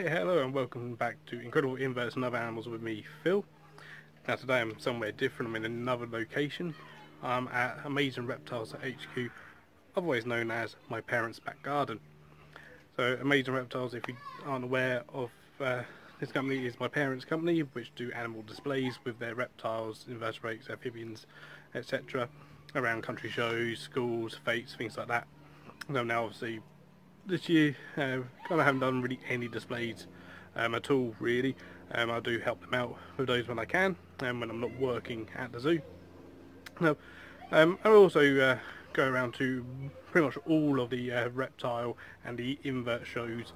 Hey, hello and welcome back to Incredible Inverts and Other Animals with me, Phil. Now today I'm somewhere different, I'm in another location. I'm at Amazing Reptiles at HQ, otherwise known as my parents' back garden. So Amazing Reptiles, if you aren't aware of uh, this company, is my parents' company, which do animal displays with their reptiles, invertebrates, amphibians, etc. around country shows, schools, fetes, things like that. So now obviously this year uh, kind of haven't done really any displays um, at all really. Um, I do help them out with those when I can and when I'm not working at the zoo. Now um, I also uh, go around to pretty much all of the uh, reptile and the invert shows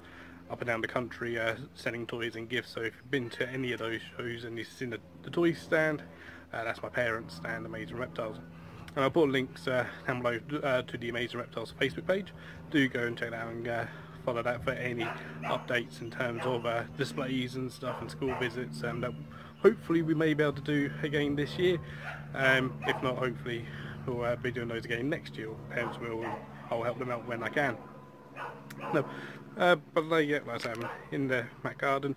up and down the country uh, selling toys and gifts. So if you've been to any of those shows and you've seen the, the toy stand uh, that's my parents stand Amazing Reptiles and I'll put links uh, down below uh, to the Amazing Reptiles Facebook page. Do go and check that out and uh, follow that for any updates in terms of uh, displays and stuff and school visits and that hopefully we may be able to do again this year. Um, if not, hopefully we'll uh, be doing those again next year. Parents will, I'll help them out when I can. No, uh, but yeah, like I said, I'm in the Mac Garden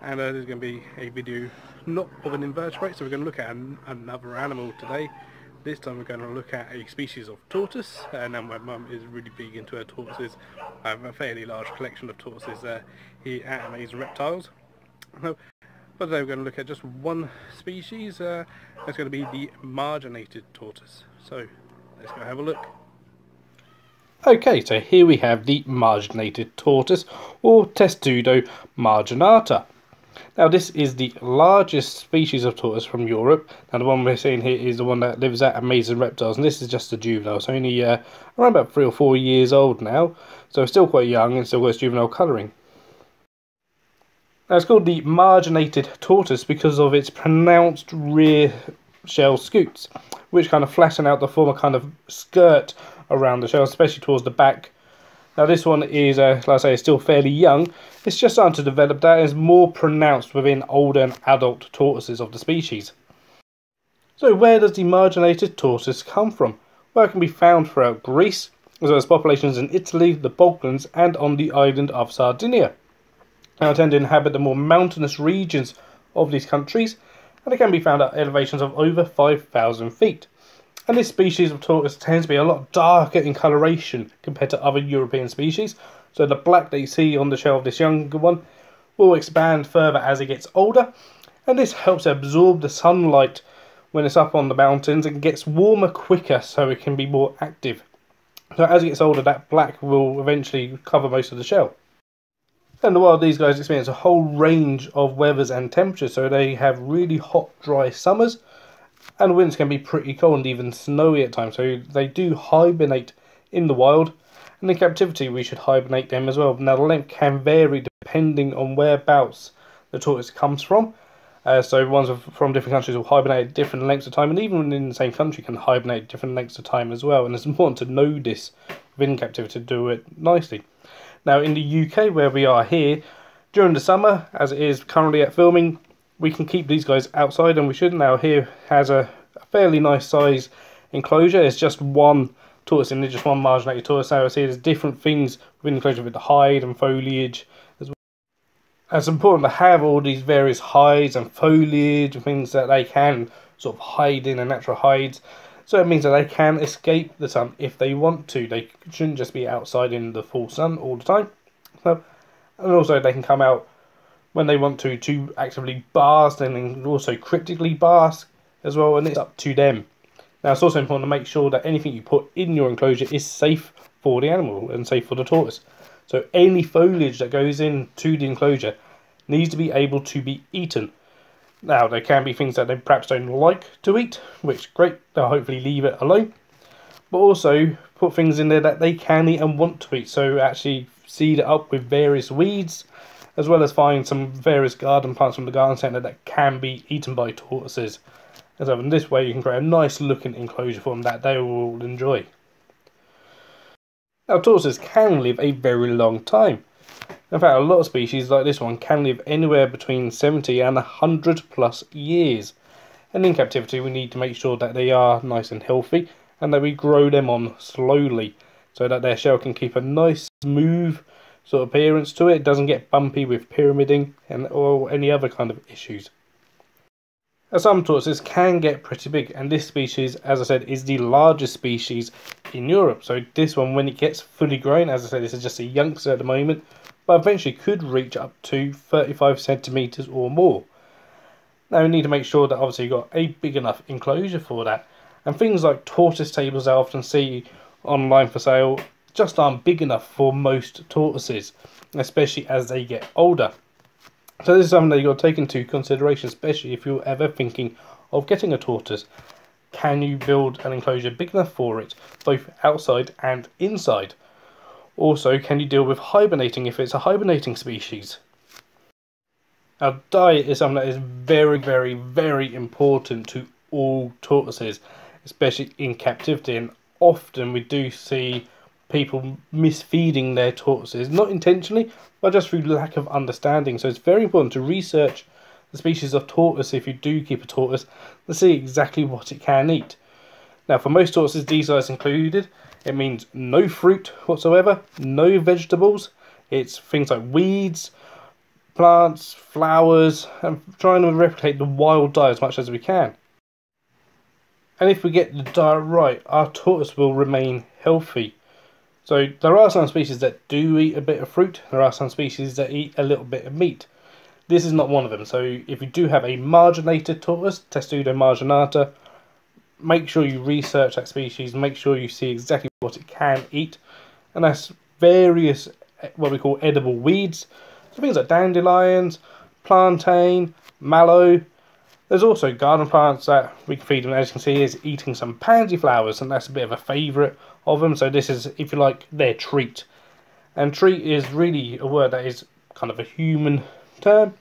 and uh, there's going to be a video not of an invertebrate, so we're going to look at an, another animal today. This time we're going to look at a species of tortoise, and uh, my mum is really big into her tortoises. I have a fairly large collection of tortoises uh, here at Amazing Reptiles. but today we're going to look at just one species, uh, that's going to be the marginated tortoise. So let's go have a look. Okay, so here we have the marginated tortoise, or Testudo marginata. Now this is the largest species of tortoise from Europe. Now the one we're seeing here is the one that lives at Amazing Reptiles and this is just a juvenile. It's only uh, around about 3 or 4 years old now. So still quite young and still got its juvenile colouring. Now it's called the marginated tortoise because of its pronounced rear shell scutes, which kind of flatten out the form a kind of skirt around the shell especially towards the back now this one is, uh, like I say, still fairly young. It's just starting to develop that is more pronounced within older and adult tortoises of the species. So where does the marginated tortoise come from? Well, it can be found throughout Greece, as well as populations in Italy, the Balkans, and on the island of Sardinia. Now, tend to inhabit the more mountainous regions of these countries, and it can be found at elevations of over 5,000 feet and this species of tortoise tends to be a lot darker in coloration compared to other European species. So the black that you see on the shell of this younger one will expand further as it gets older, and this helps absorb the sunlight when it's up on the mountains and gets warmer quicker so it can be more active. So as it gets older, that black will eventually cover most of the shell. And the wild, these guys experience a whole range of weathers and temperatures, so they have really hot, dry summers, and winds can be pretty cold and even snowy at times, so they do hibernate in the wild. And in captivity, we should hibernate them as well. Now, the length can vary depending on whereabouts the tortoise comes from. Uh, so, ones from different countries will hibernate at different lengths of time, and even within the same country can hibernate at different lengths of time as well. And it's important to know this within captivity to do it nicely. Now, in the UK, where we are here, during the summer, as it is currently at filming, we can keep these guys outside and we should now here has a, a fairly nice size enclosure it's just one tortoise and it's just one marginated tortoise now I see there's different things within the enclosure with the hide and foliage as well. And it's important to have all these various hides and foliage and things that they can sort of hide in and natural hides so it means that they can escape the sun if they want to. They shouldn't just be outside in the full sun all the time. So, and also they can come out when they want to to actively bask and also cryptically bask as well and it's up to them. Now it's also important to make sure that anything you put in your enclosure is safe for the animal and safe for the tortoise. So any foliage that goes into the enclosure needs to be able to be eaten. Now there can be things that they perhaps don't like to eat which great they'll hopefully leave it alone. But also put things in there that they can eat and want to eat. So actually seed it up with various weeds as well as find some various garden plants from the garden centre that can be eaten by tortoises. And so in this way you can create a nice looking enclosure for them that they will enjoy. Now tortoises can live a very long time. In fact a lot of species like this one can live anywhere between 70 and 100 plus years. And in captivity we need to make sure that they are nice and healthy and that we grow them on slowly so that their shell can keep a nice smooth sort of appearance to it. It doesn't get bumpy with pyramiding and or any other kind of issues. Some tortoises can get pretty big, and this species, as I said, is the largest species in Europe. So this one, when it gets fully grown, as I said, this is just a youngster at the moment, but eventually could reach up to 35 centimeters or more. Now we need to make sure that obviously you've got a big enough enclosure for that. And things like tortoise tables I often see online for sale just aren't big enough for most tortoises, especially as they get older. So this is something that you've got to take into consideration, especially if you're ever thinking of getting a tortoise. Can you build an enclosure big enough for it, both outside and inside? Also, can you deal with hibernating if it's a hibernating species? Now, diet is something that is very, very, very important to all tortoises, especially in captivity. And often we do see people misfeeding their tortoises, not intentionally, but just through lack of understanding. So it's very important to research the species of tortoise if you do keep a tortoise to see exactly what it can eat. Now, for most tortoises, these are included. It means no fruit whatsoever, no vegetables. It's things like weeds, plants, flowers, and trying to replicate the wild diet as much as we can. And if we get the diet right, our tortoise will remain healthy. So there are some species that do eat a bit of fruit, there are some species that eat a little bit of meat. This is not one of them, so if you do have a marginated tortoise, Testudo marginata, make sure you research that species, make sure you see exactly what it can eat, and that's various what we call edible weeds. So things like dandelions, plantain, mallow. There's also garden plants that we can feed them. As you can see, is eating some pansy flowers, and that's a bit of a favourite of them. So this is, if you like, their treat. And treat is really a word that is kind of a human term.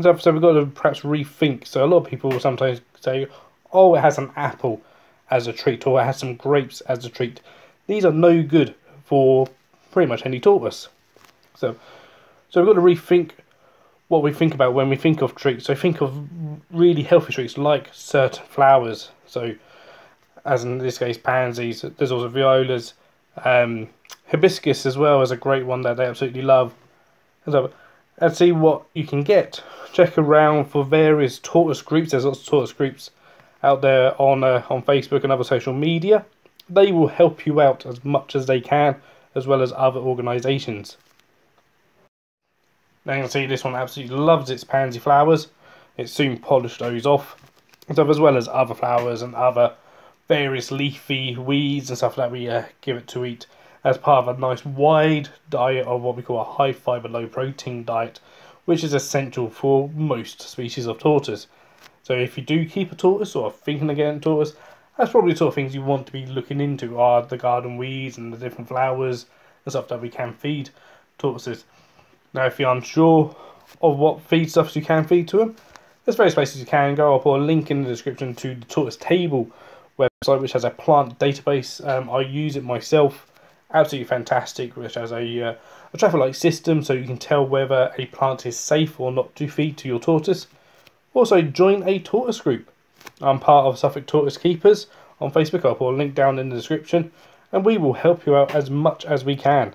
So, so we've got to perhaps rethink. So a lot of people sometimes say, oh, it has an apple as a treat, or it has some grapes as a treat. These are no good for pretty much any tortoise. So, so we've got to rethink what we think about when we think of treats. So think of really healthy treats like certain flowers. So, as in this case, pansies. There's also violas, um, hibiscus as well is a great one that they absolutely love. So, and see what you can get. Check around for various tortoise groups. There's lots of tortoise groups out there on uh, on Facebook and other social media. They will help you out as much as they can, as well as other organisations. Now you can see this one absolutely loves its pansy flowers. It soon polished those off. So as well as other flowers and other various leafy weeds and stuff that we uh, give it to eat as part of a nice wide diet of what we call a high fiber, low protein diet, which is essential for most species of tortoise. So if you do keep a tortoise or are thinking of getting a tortoise, that's probably the sort of things you want to be looking into are the garden weeds and the different flowers and stuff that we can feed tortoises. Now if you're unsure of what feed stuffs you can feed to them, there's various places you can go. I'll put a link in the description to the tortoise table website which has a plant database. Um, I use it myself absolutely fantastic, which has a, uh, a traffic light system so you can tell whether a plant is safe or not to feed to your tortoise. Also, join a tortoise group. I'm part of Suffolk Tortoise Keepers on Facebook. I'll put a link down in the description, and we will help you out as much as we can.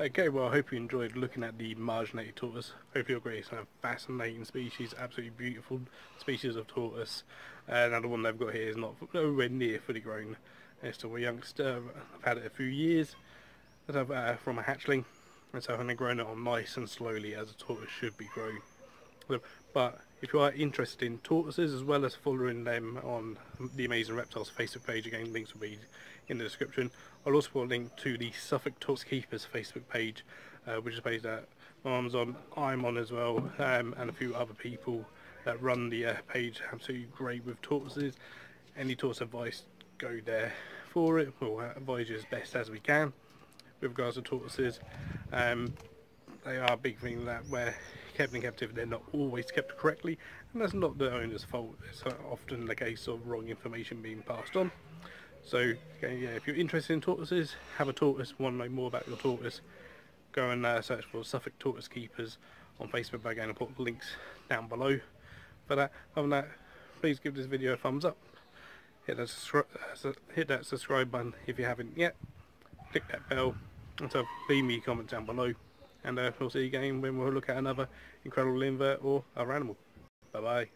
Okay, well I hope you enjoyed looking at the marginated tortoise. Hope you'll agree it's a fascinating species, absolutely beautiful species of tortoise. Uh, another one they've got here is not nowhere near fully grown. It's still a youngster, I've had it a few years uh, from a hatchling and so I've grown it on nice and slowly as a tortoise should be grown. But if you are interested in tortoises as well as following them on the Amazing Reptiles Facebook page, again links will be in the description. I'll also put a link to the Suffolk Tortoise Keepers Facebook page, uh, which is a page that my mum's on, I'm on as well, um, and a few other people that run the uh, page. Absolutely great with tortoises. Any tortoise advice, go there for it. We'll advise you as best as we can with regards to tortoises. Um, they are a big thing that where kept in captivity they're not always kept correctly and that's not the owner's fault. It's often the case of wrong information being passed on. So yeah, if you're interested in tortoises, have a tortoise, want to know more about your tortoise, go and uh, search for Suffolk Tortoise Keepers on Facebook by going to put links down below for that. Other than that, please give this video a thumbs up. Hit that, hit that subscribe button if you haven't yet. Click that bell And so leave me a comment down below, and uh, we'll see you again when we'll look at another incredible invert or other animal. Bye bye.